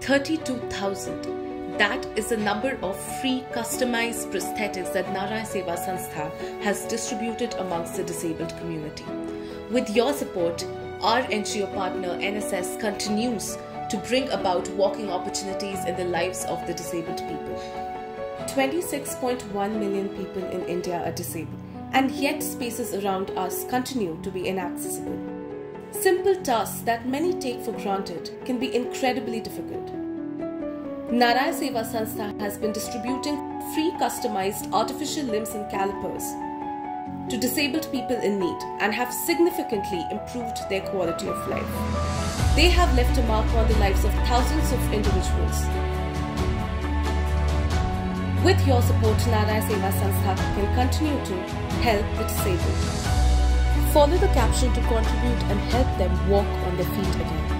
32,000. That is the number of free customized prosthetics that Narayan Seva Sansthan has distributed amongst the disabled community. With your support, our NGO partner NSS continues to bring about walking opportunities in the lives of the disabled people. 26.1 million people in India are disabled, and yet spaces around us continue to be inaccessible. Simple tasks that many take for granted can be incredibly difficult. Narayan Seva Sansthan has been distributing free customized artificial limbs and calipers to disabled people in need and have significantly improved their quality of life. They have left a mark on the lives of thousands of individuals. With your support, Narayan Seva Sansthan can continue to help the disabled. Follow the caption to contribute and help them walk on their feet again.